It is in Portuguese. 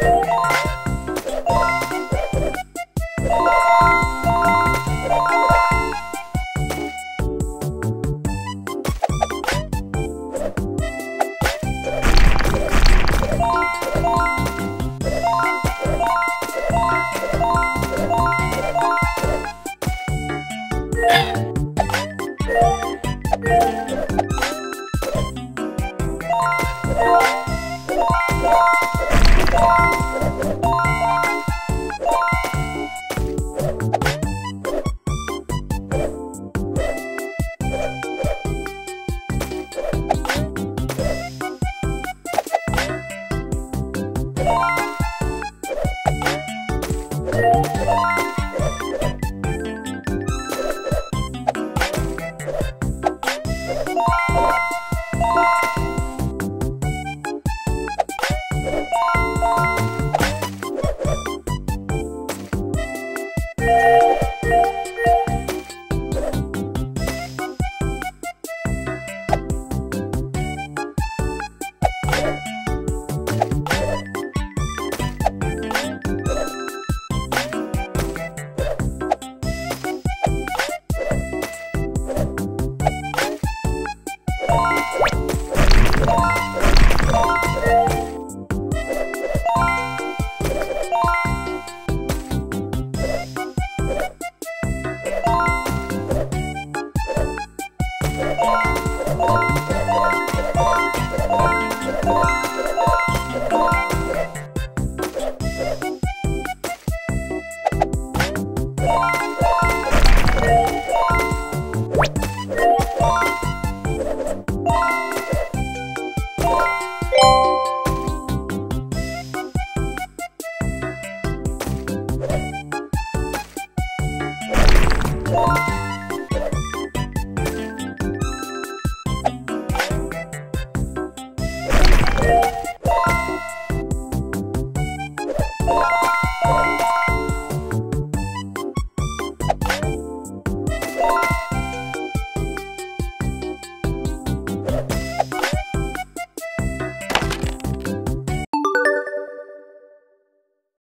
Música